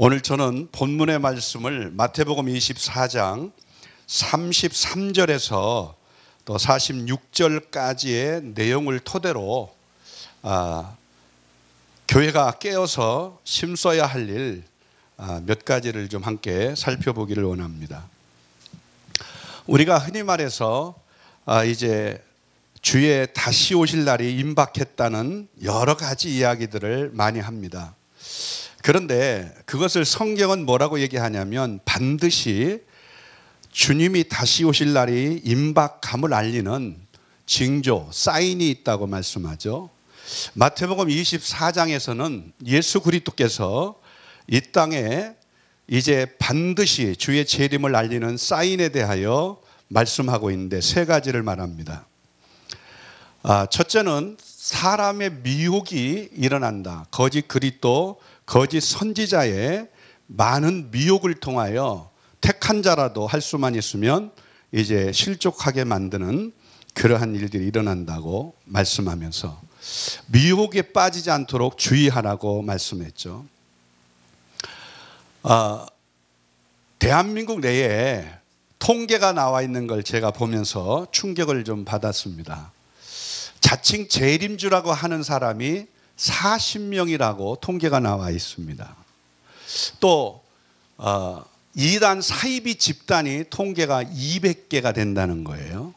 오늘 저는 본문의 말씀을 마태복음 24장 33절에서 또 46절까지의 내용을 토대로 아, 교회가 깨어서 심써야 할 일몇 아, 가지를 좀 함께 살펴보기를 원합니다. 우리가 흔히 말해서 아, 이제 주의 다시 오실 날이 임박했다는 여러 가지 이야기들을 많이 합니다. 그런데 그것을 성경은 뭐라고 얘기하냐면 반드시 주님이 다시 오실 날이 임박함을 알리는 징조, 사인이 있다고 말씀하죠. 마태복음 24장에서는 예수 그리스도께서 이 땅에 이제 반드시 주의 재림을 알리는 사인에 대하여 말씀하고 있는데 세 가지를 말합니다. 아, 첫째는 사람의 미혹이 일어난다. 거짓 그리스도, 거짓 선지자의 많은 미혹을 통하여 택한 자라도 할 수만 있으면 이제 실족하게 만드는 그러한 일들이 일어난다고 말씀하면서 미혹에 빠지지 않도록 주의하라고 말씀했죠. 어, 대한민국 내에 통계가 나와 있는 걸 제가 보면서 충격을 좀 받았습니다. 자칭 재림주라고 하는 사람이 40명이라고 통계가 나와 있습니다. 또 어, 이단 사이비 집단이 통계가 200개가 된다는 거예요.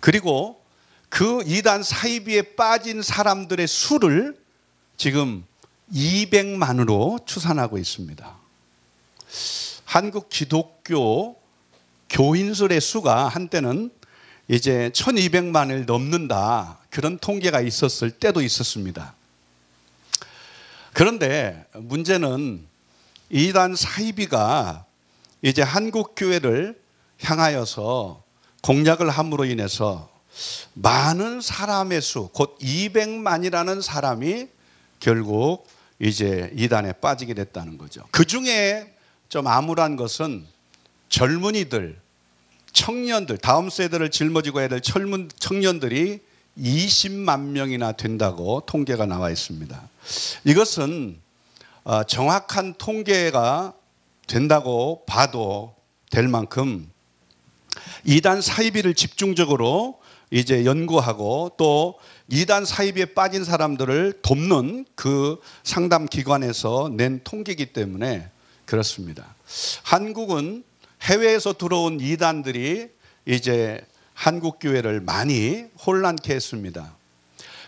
그리고 그 이단 사이비에 빠진 사람들의 수를 지금 200만으로 추산하고 있습니다. 한국 기독교 교인술의 수가 한때는 이제 1200만을 넘는다. 그런 통계가 있었을 때도 있었습니다. 그런데 문제는 이단 사이비가 이제 한국 교회를 향하여서 공략을 함으로 인해서 많은 사람의 수, 곧 200만이라는 사람이 결국 이제 이단에 빠지게 됐다는 거죠. 그 중에 좀 암울한 것은 젊은이들, 청년들, 다음 세대를 짊어지고 해야 될 청년들이 20만 명이나 된다고 통계가 나와 있습니다. 이것은 어, 정확한 통계가 된다고 봐도 될 만큼 이단 사이비를 집중적으로 이제 연구하고 또 이단 사이비에 빠진 사람들을 돕는 그 상담 기관에서 낸 통계이기 때문에 그렇습니다. 한국은 해외에서 들어온 이단들이 이제 한국 교회를 많이 혼란케 했습니다.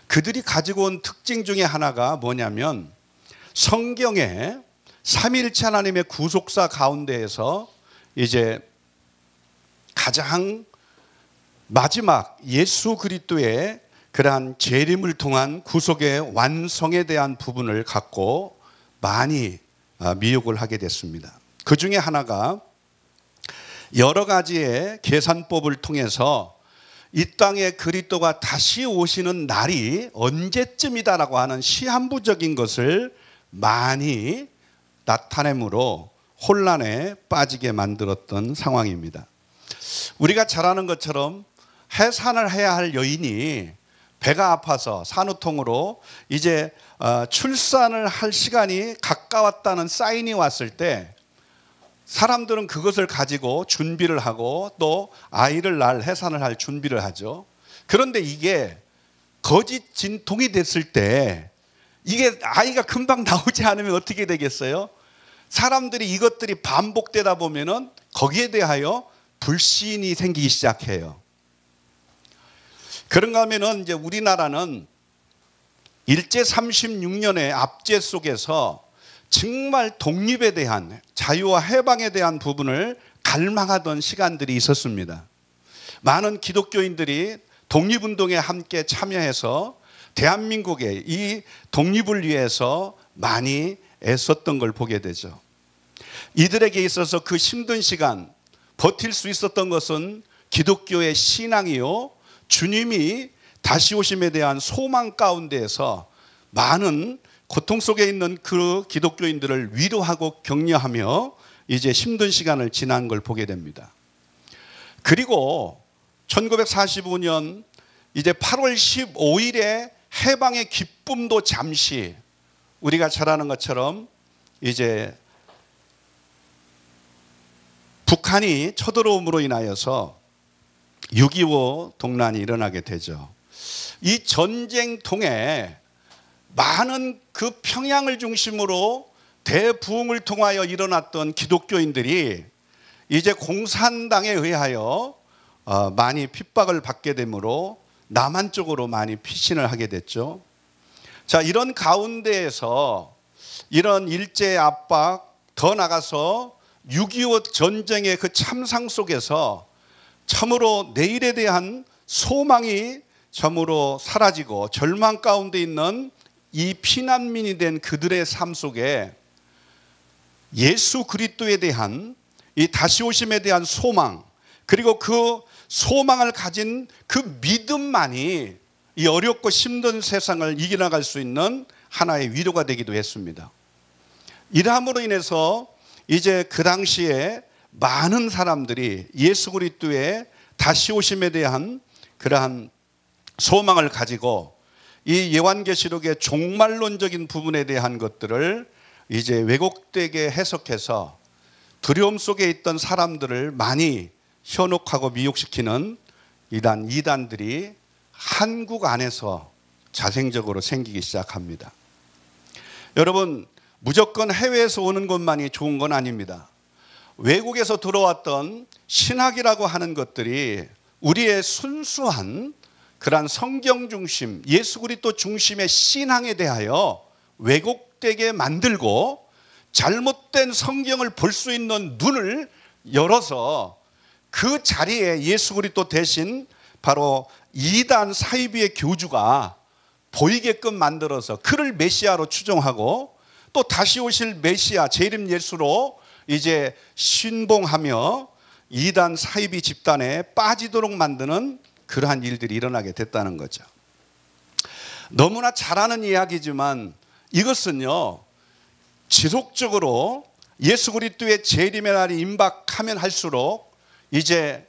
그들이 가지고 온 특징 중에 하나가 뭐냐면 성경에 삼일체 하나님의 구속사 가운데에서 이제 가장 마지막 예수 그리스도의 그러한 재림을 통한 구속의 완성에 대한 부분을 갖고 많이 아, 미혹을 하게 됐습니다. 그 중에 하나가 여러 가지의 계산법을 통해서 이 땅에 그리스도가 다시 오시는 날이 언제쯤이다라고 하는 시한부적인 것을 많이 나타내므로 혼란에 빠지게 만들었던 상황입니다. 우리가 잘 아는 것처럼 해산을 해야 할 여인이 배가 아파서 산후통으로 이제 어, 출산을 할 시간이 가까웠다는 사인이 왔을 때 사람들은 그것을 가지고 준비를 하고 또 아이를 낳을 해산을 할 준비를 하죠. 그런데 이게 거짓 진통이 됐을 때 이게 아이가 금방 나오지 않으면 어떻게 되겠어요? 사람들이 이것들이 반복되다 보면은 거기에 대하여 불신이 생기기 시작해요. 그런가 하면은 이제 우리나라는 일제 36년의 압제 속에서 정말 독립에 대한 자유와 해방에 대한 부분을 갈망하던 시간들이 있었습니다. 많은 기독교인들이 독립운동에 함께 참여해서 대한민국의 이 독립을 위해서 많이 애썼던 걸 보게 되죠. 이들에게 있어서 그 힘든 시간 버틸 수 있었던 것은 기독교의 신앙이요. 주님이 다시 오심에 대한 소망 가운데에서 많은 고통 속에 있는 그 기독교인들을 위로하고 격려하며 이제 힘든 시간을 지난 걸 보게 됩니다. 그리고 1945년 이제 8월 15일에 해방의 기쁨도 잠시 우리가 잘 아는 것처럼 이제 북한이 쳐들어옴으로 인하여서 6.25 동란이 일어나게 되죠. 이 전쟁 통해 많은 그 평양을 중심으로 대부흥을 통하여 일어났던 기독교인들이 이제 공산당에 의하여 어, 많이 핍박을 받게 되므로 남한 쪽으로 많이 피신을 하게 됐죠. 자, 이런 가운데에서 이런 일제 압박 더 나가서 6.25 전쟁의 그 참상 속에서 참으로 내일에 대한 소망이 참으로 사라지고 절망 가운데 있는 이 피난민이 된 그들의 삶 속에 예수 그리스도에 대한 이 다시 오심에 대한 소망 그리고 그 소망을 가진 그 믿음만이 이 어렵고 힘든 세상을 이겨나갈 수 있는 하나의 위로가 되기도 했습니다. 이러함으로 인해서 이제 그 당시에 많은 사람들이 예수 그리스도의 다시 오심에 대한 그러한 소망을 가지고 이 예완계시록의 종말론적인 부분에 대한 것들을 이제 왜곡되게 해석해서 두려움 속에 있던 사람들을 많이 현혹하고 미혹시키는 이단 이단들이 한국 안에서 자생적으로 생기기 시작합니다. 여러분 무조건 해외에서 오는 것만이 좋은 건 아닙니다. 외국에서 들어왔던 신학이라고 하는 것들이 우리의 순수한 그러한 성경 중심, 예수 그리스도 중심의 신앙에 대하여 왜곡되게 만들고 잘못된 성경을 볼 수 있는 눈을 열어서 그 자리에 예수 그리스도 대신 바로 이단 사이비의 교주가 보이게끔 만들어서 그를 메시아로 추종하고 또 다시 오실 메시아 재림 예수로 이제 신봉하며 이단 사이비 집단에 빠지도록 만드는 그러한 일들이 일어나게 됐다는 거죠. 너무나 잘하는 이야기지만 이것은요 지속적으로 예수 그리스도의 재림의 날이 임박하면 할수록 이제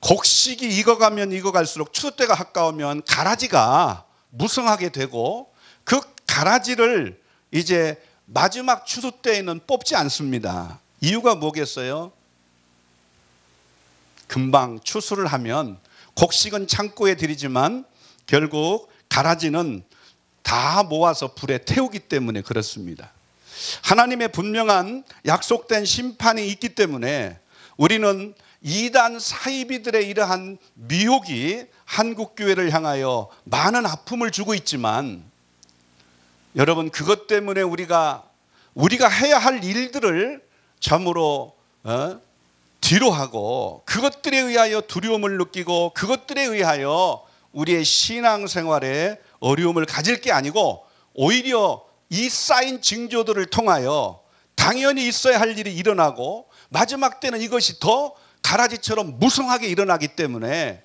곡식이 익어가면 익어갈수록 추수 때가 가까우면 가라지가 무성하게 되고 그 가라지를 이제 마지막 추수 때에는 뽑지 않습니다. 이유가 뭐겠어요? 금방 추수를 하면 곡식은 창고에 들이지만 결국 가라지는 다 모아서 불에 태우기 때문에 그렇습니다. 하나님의 분명한 약속된 심판이 있기 때문에 우리는 이단 사이비들의 이러한 미혹이 한국 교회를 향하여 많은 아픔을 주고 있지만 여러분 그것 때문에 우리가 우리가 해야 할 일들을 참으로 어? 뒤로 하고 그것들에 의하여 두려움을 느끼고 그것들에 의하여 우리의 신앙생활에 어려움을 가질 게 아니고 오히려 이 쌓인 징조들을 통하여 당연히 있어야 할 일이 일어나고 마지막 때는 이것이 더 가라지처럼 무성하게 일어나기 때문에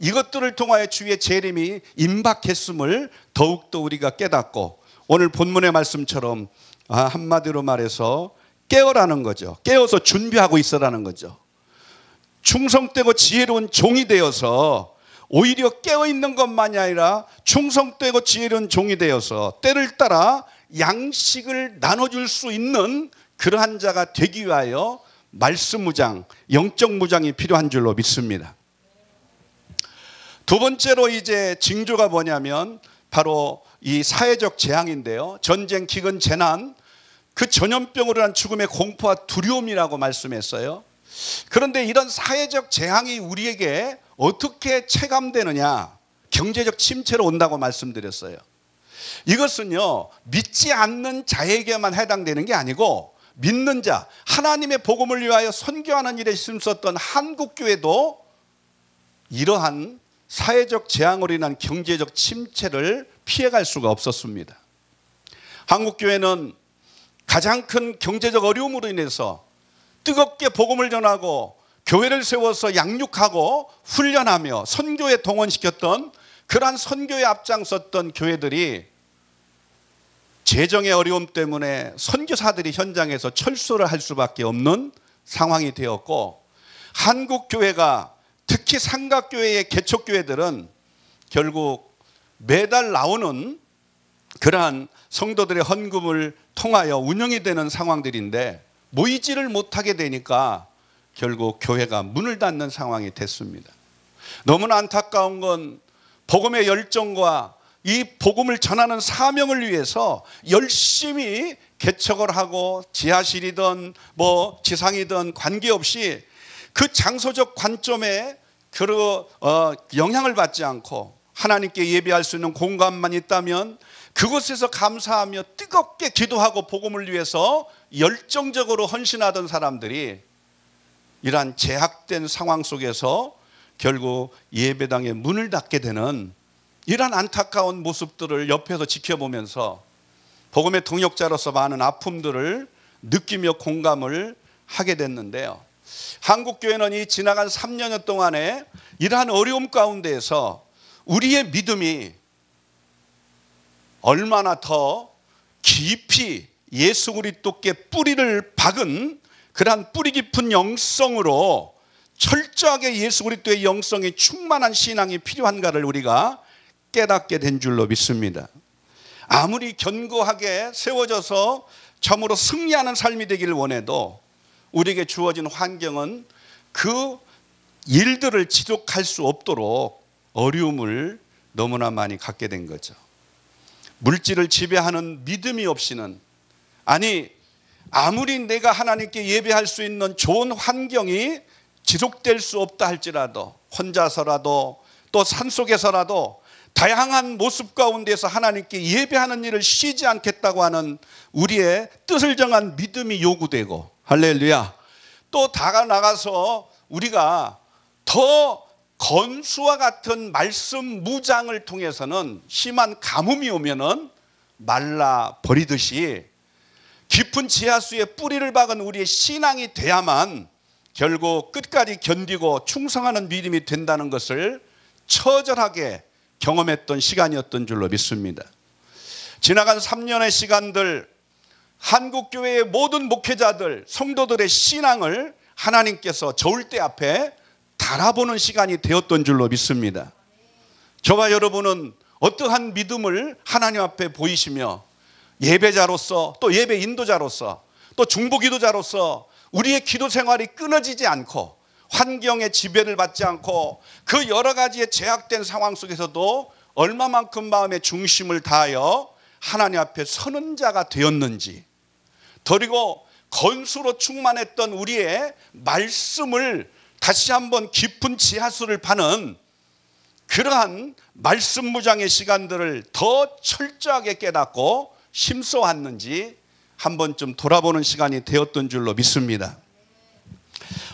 이것들을 통하여 주의 재림이 임박했음을 더욱더 우리가 깨닫고 오늘 본문의 말씀처럼 아, 한마디로 말해서 깨어라는 거죠. 깨어서 준비하고 있어라는 거죠. 충성되고 지혜로운 종이 되어서 오히려 깨어 있는 것만이 아니라 충성되고 지혜로운 종이 되어서 때를 따라 양식을 나눠줄 수 있는 그러한 자가 되기 위하여 말씀 무장, 영적 무장이 필요한 줄로 믿습니다. 두 번째로 이제 징조가 뭐냐면 바로 이 사회적 재앙인데요. 전쟁, 기근, 재난, 그 전염병으로 한 죽음의 공포와 두려움이라고 말씀했어요. 그런데 이런 사회적 재앙이 우리에게 어떻게 체감되느냐? 경제적 침체로 온다고 말씀드렸어요. 이것은요, 믿지 않는 자에게만 해당되는 게 아니고, 믿는 자, 하나님의 복음을 위하여 선교하는 일에 힘썼던 한국교회도 이러한 사회적 재앙으로 인한 경제적 침체를 피해갈 수가 없었습니다. 한국교회는 가장 큰 경제적 어려움으로 인해서 뜨겁게 복음을 전하고 교회를 세워서 양육하고 훈련하며 선교에 동원시켰던 그러한 선교에 앞장섰던 교회들이 재정의 어려움 때문에 선교사들이 현장에서 철수를 할 수밖에 없는 상황이 되었고 한국 교회가 특히 삼각교회의 개척교회들은 결국 매달 나오는 그러한 성도들의 헌금을 통하여 운영이 되는 상황들인데 모이지를 못하게 되니까 결국 교회가 문을 닫는 상황이 됐습니다. 너무나 안타까운 건 복음의 열정과 이 복음을 전하는 사명을 위해서 열심히 개척을 하고 지하실이든 뭐 지상이든 관계없이 그 장소적 관점에 그 어, 영향을 받지 않고 하나님께 예배할 수 있는 공간만 있다면 그곳에서 감사하며 뜨겁게 기도하고 복음을 위해서 열정적으로 헌신하던 사람들이 이러한 제약된 상황 속에서 결국 예배당의 문을 닫게 되는 이러한 안타까운 모습들을 옆에서 지켜보면서 복음의 동역자로서 많은 아픔들을 느끼며 공감을 하게 됐는데요. 한국교회는 이 지나간 3년 동안에 이러한 어려움 가운데에서 우리의 믿음이 얼마나 더 깊이 예수 그리스도께 뿌리를 박은 그러한 뿌리 깊은 영성으로 철저하게 예수 그리스도의 영성이 충만한 신앙이 필요한가를 우리가 깨닫게 된 줄로 믿습니다. 아무리 견고하게 세워져서 참으로 승리하는 삶이 되기를 원해도 우리에게 주어진 환경은 그 일들을 지속할 수 없도록 어려움을 너무나 많이 갖게 된 거죠. 물질을 지배하는 믿음이 없이는 아니 아무리 내가 하나님께 예배할 수 있는 좋은 환경이 지속될 수 없다 할지라도 혼자서라도 또 산속에서라도 다양한 모습 가운데서 하나님께 예배하는 일을 쉬지 않겠다고 하는 우리의 뜻을 정한 믿음이 요구되고 할렐루야. 또 다가 나가서 우리가 더 건수와 같은 말씀 무장을 통해서는 심한 가뭄이 오면은 말라 버리듯이 깊은 지하수에 뿌리를 박은 우리의 신앙이 돼야만 결국 끝까지 견디고 충성하는 믿음이 된다는 것을 처절하게 경험했던 시간이었던 줄로 믿습니다. 지나간 3년의 시간들 한국교회의 모든 목회자들, 성도들의 신앙을 하나님께서 저울대 앞에 달아보는 시간이 되었던 줄로 믿습니다. 저와 여러분은 어떠한 믿음을 하나님 앞에 보이시며 예배자로서 또 예배 인도자로서 또 중보 기도자로서 우리의 기도 생활이 끊어지지 않고 환경의 지배를 받지 않고 그 여러 가지의 제약된 상황 속에서도 얼마만큼 마음의 중심을 다하여 하나님 앞에 서는 자가 되었는지 그리고 건수로 충만했던 우리의 말씀을 다시 한번 깊은 지하수를 파는 그러한 말씀 무장의 시간들을 더 철저하게 깨닫고 심소했는지 한 번쯤 돌아보는 시간이 되었던 줄로 믿습니다.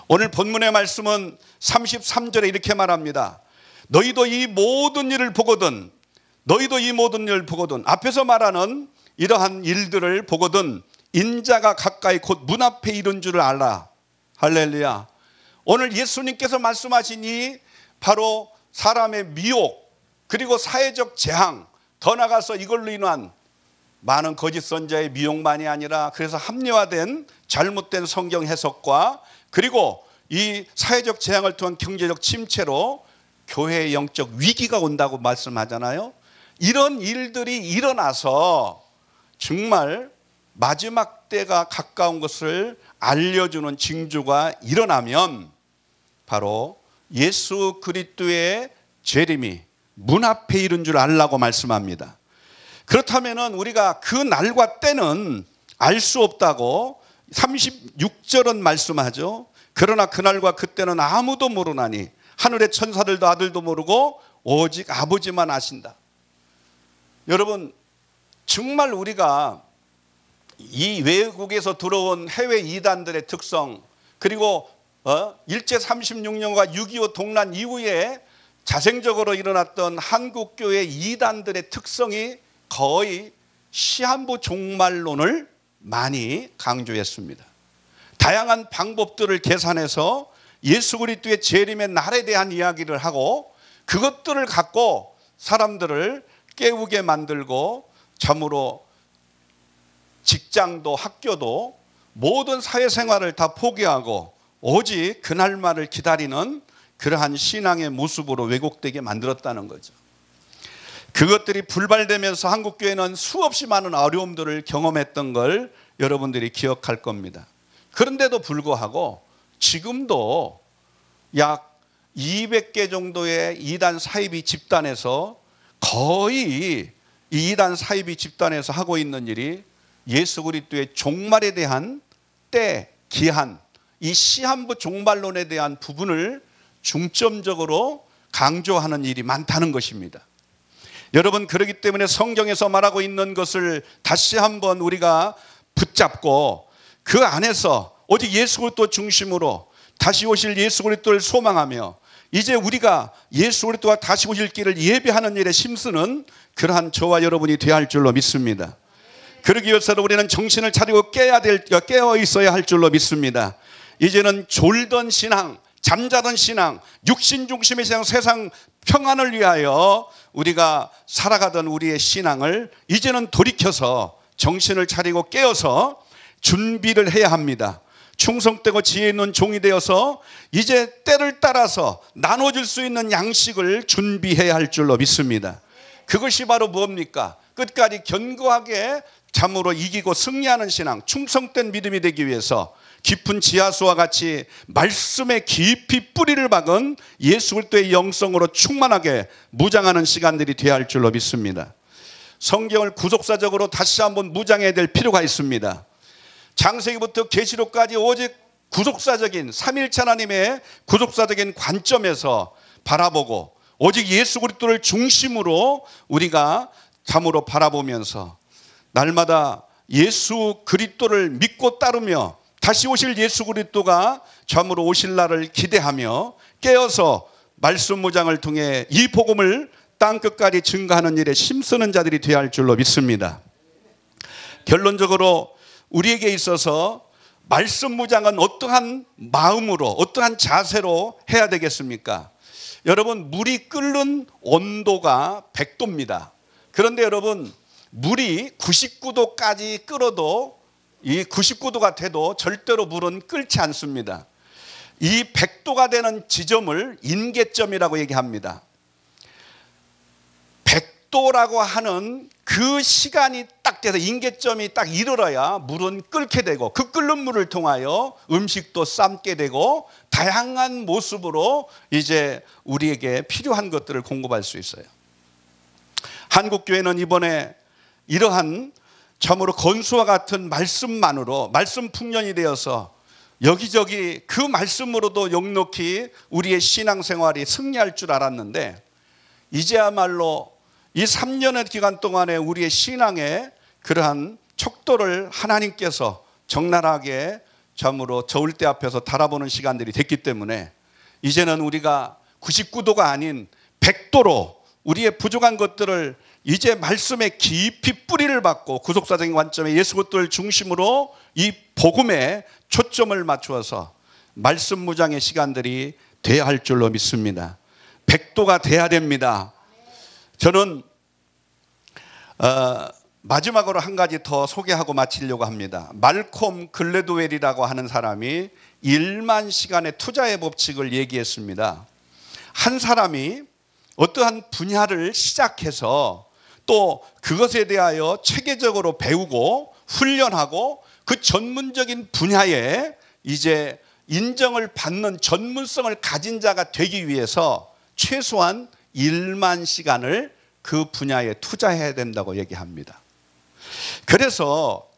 오늘 본문의 말씀은 33절에 이렇게 말합니다. 너희도 이 모든 일을 보거든 너희도 이 모든 일을 보거든 앞에서 말하는 이러한 일들을 보거든 인자가 가까이 곧 문 앞에 이른 줄을 알라. 할렐루야. 오늘 예수님께서 말씀하신 이 바로 사람의 미혹 그리고 사회적 재앙 더 나가서 이걸로 인한 많은 거짓 선자의 미혹만이 아니라 그래서 합리화된 잘못된 성경 해석과 그리고 이 사회적 재앙을 통한 경제적 침체로 교회의 영적 위기가 온다고 말씀하잖아요. 이런 일들이 일어나서 정말 마지막 때가 가까운 것을 알려주는 징조가 일어나면 바로 예수 그리스도의 재림이 문 앞에 이른 줄 알라고 말씀합니다. 그렇다면 우리가 그 날과 때는 알 수 없다고 36절은 말씀하죠. 그러나 그날과 그때는 아무도 모르나니 하늘의 천사들도 아들도 모르고 오직 아버지만 아신다. 여러분 정말 우리가 이 외국에서 들어온 해외 이단들의 특성 그리고 어? 일제 36년과 6.25 동란 이후에 자생적으로 일어났던 한국교회 이단들의 특성이 거의 시한부 종말론을 많이 강조했습니다. 다양한 방법들을 계산해서 예수 그리스도의 재림의 날에 대한 이야기를 하고 그것들을 갖고 사람들을 깨우게 만들고 참으로 직장도 학교도 모든 사회생활을 다 포기하고 오직 그날만을 기다리는 그러한 신앙의 모습으로 왜곡되게 만들었다는 거죠. 그것들이 불발되면서 한국 교회는 수없이 많은 어려움들을 경험했던 걸 여러분들이 기억할 겁니다. 그런데도 불구하고 지금도 약 200개 정도의 이단 사이비 집단에서 거의 이단 사이비 집단에서 하고 있는 일이 예수 그리스도의 종말에 대한 때, 기한, 이 시한부 종말론에 대한 부분을 중점적으로 강조하는 일이 많다는 것입니다. 여러분 그러기 때문에 성경에서 말하고 있는 것을 다시 한번 우리가 붙잡고 그 안에서 오직 예수 그리스도 중심으로 다시 오실 예수 그리스도를 소망하며 이제 우리가 예수 그리스도와 다시 오실 길을 예배하는 일에 힘쓰는 그러한 저와 여러분이 되어야 할 줄로 믿습니다. 그러기 위해서 우리는 정신을 차리고 깨야 될 깨어 있어야 할 줄로 믿습니다. 이제는 졸던 신앙, 잠자던 신앙, 육신 중심의 신앙, 세상 평안을 위하여 우리가 살아가던 우리의 신앙을 이제는 돌이켜서 정신을 차리고 깨어서 준비를 해야 합니다. 충성되고 지혜 있는 종이 되어서 이제 때를 따라서 나눠줄 수 있는 양식을 준비해야 할 줄로 믿습니다. 그것이 바로 뭡니까? 끝까지 견고하게 참으로 이기고 승리하는 신앙, 충성된 믿음이 되기 위해서 깊은 지하수와 같이 말씀에 깊이 뿌리를 박은 예수 그리스도의 영성으로 충만하게 무장하는 시간들이 되어야 할 줄로 믿습니다. 성경을 구속사적으로 다시 한번 무장해야 될 필요가 있습니다. 장세기부터 계시록까지 오직 구속사적인 삼일차 하나님의 구속사적인 관점에서 바라보고 오직 예수 그리스도를 중심으로 우리가 참으로 바라보면서 날마다 예수 그리스도를 믿고 따르며 다시 오실 예수 그리스도가 참으로 오실 날을 기대하며 깨어서 말씀 무장을 통해 이 복음을 땅 끝까지 증가하는 일에 힘쓰는 자들이 되어야 할 줄로 믿습니다. 결론적으로 우리에게 있어서 말씀 무장은 어떠한 마음으로 어떠한 자세로 해야 되겠습니까? 여러분 물이 끓는 온도가 100도입니다. 그런데 여러분 물이 99도까지 끓어도 이 99도가 돼도 절대로 물은 끓지 않습니다. 이 100도가 되는 지점을 인계점이라고 얘기합니다. 100도라고 하는 그 시간이 딱 돼서 인계점이 딱 이르러야 물은 끓게 되고 그 끓는 물을 통하여 음식도 삶게 되고 다양한 모습으로 이제 우리에게 필요한 것들을 공급할 수 있어요. 한국교회는 이번에 이러한 참으로 건수와 같은 말씀만으로 말씀 풍년이 되어서 여기저기 그 말씀으로도 역력히 우리의 신앙생활이 승리할 줄 알았는데 이제야말로 이 3년의 기간 동안에 우리의 신앙에 그러한 척도를 하나님께서 적나라하게 점으로 저울 때 앞에서 달아보는 시간들이 됐기 때문에 이제는 우리가 99도가 아닌 100도로 우리의 부족한 것들을 이제 말씀에 깊이 뿌리를 받고 구속사적인 관점에 예수 그리스도를 중심으로 이 복음에 초점을 맞추어서 말씀 무장의 시간들이 돼야 할 줄로 믿습니다. 100도가 돼야 됩니다. 저는 어, 마지막으로 한 가지 더 소개하고 마치려고 합니다. 말콤 글레도웰이라고 하는 사람이 1만 시간의 투자의 법칙을 얘기했습니다. 한 사람이 어떠한 분야를 시작해서 또 그것에 대하여 체계적으로 배우고 훈련하고 그 전문적인 분야에 이제 인정을 받는 전문성을 가진 자가 되기 위해서 최소한 1만 시간을 그 분야에 투자해야 된다고 얘기합니다. 그래서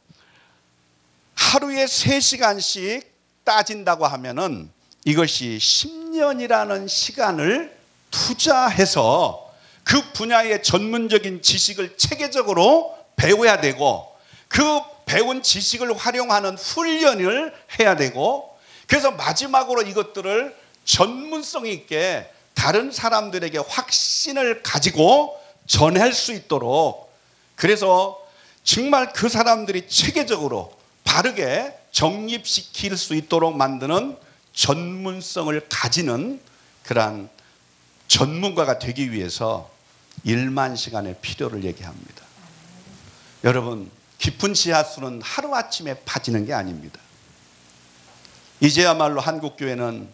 하루에 3시간씩 따진다고 하면은 이것이 10년이라는 시간을 투자해서 그 분야의 전문적인 지식을 체계적으로 배워야 되고 그 배운 지식을 활용하는 훈련을 해야 되고 그래서 마지막으로 이것들을 전문성 있게 다른 사람들에게 확신을 가지고 전할 수 있도록 그래서 정말 그 사람들이 체계적으로 바르게 정립시킬 수 있도록 만드는 전문성을 가지는 그러한 전문가가 되기 위해서 1만 시간의 필요를 얘기합니다. 여러분, 깊은 지하수는 하루아침에 파지는 게 아닙니다. 이제야말로 한국교회는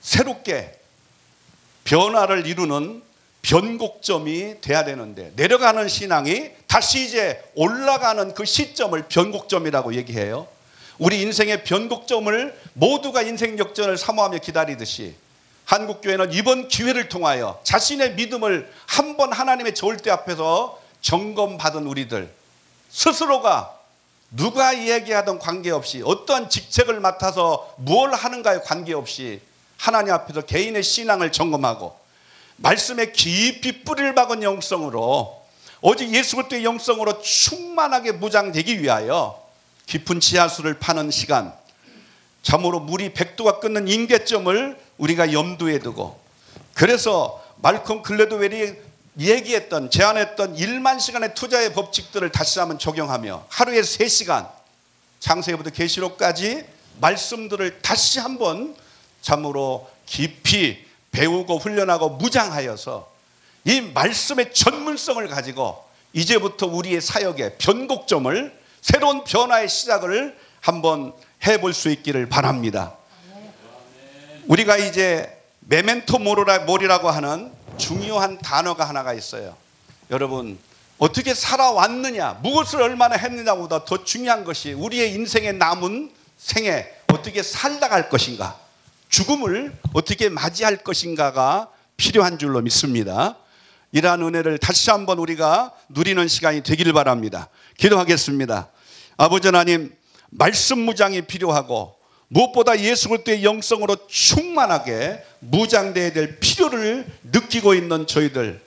새롭게 변화를 이루는 변곡점이 돼야 되는데 내려가는 신앙이 다시 이제 올라가는 그 시점을 변곡점이라고 얘기해요. 우리 인생의 변곡점을 모두가 인생 역전을 사모하며 기다리듯이 한국교회는 이번 기회를 통하여 자신의 믿음을 한 번 하나님의 절대 앞에서 점검받은 우리들 스스로가 누가 이야기하던 관계없이 어떠한 직책을 맡아서 무엇을 하는가에 관계없이 하나님 앞에서 개인의 신앙을 점검하고 말씀에 깊이 뿌리를 박은 영성으로 오직 예수 그리스도의 영성으로 충만하게 무장되기 위하여 깊은 지하수를 파는 시간 참으로 물이 백도가 끊는 임계점을 우리가 염두에 두고 그래서 말콤 글래도웰이 얘기했던 제안했던 1만 시간의 투자의 법칙들을 다시 한번 적용하며 하루에 3시간 창세기부터 계시록까지 말씀들을 다시 한번 참으로 깊이 배우고 훈련하고 무장하여서 이 말씀의 전문성을 가지고 이제부터 우리의 사역의 변곡점을 새로운 변화의 시작을 한번 해볼 수 있기를 바랍니다. 우리가 이제 메멘토 모리라고 하는 중요한 단어가 하나가 있어요. 여러분 어떻게 살아왔느냐, 무엇을 얼마나 했느냐보다 더 중요한 것이 우리의 인생의 남은 생에 어떻게 살다갈 것인가, 죽음을 어떻게 맞이할 것인가가 필요한 줄로 믿습니다. 이러한 은혜를 다시 한번 우리가 누리는 시간이 되기를 바랍니다. 기도하겠습니다. 아버지 하나님, 말씀 무장이 필요하고 무엇보다 예수 그리스도의 영성으로 충만하게 무장되어야 될 필요를 느끼고 있는 저희들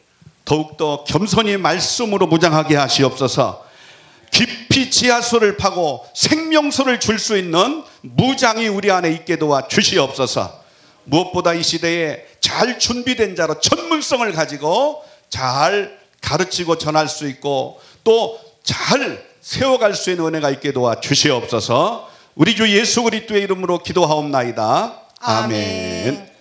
더욱더 겸손히 말씀으로 무장하게 하시옵소서. 깊이 지하수를 파고 생명수를 줄 수 있는 무장이 우리 안에 있게 도와 주시옵소서. 무엇보다 이 시대에 잘 준비된 자로 전문성을 가지고 잘 가르치고 전할 수 있고 또 잘 세워갈 수 있는 은혜가 있게 도와 주시옵소서. 우리 주 예수 그리스도의 이름으로 기도하옵나이다. 아멘. 아멘.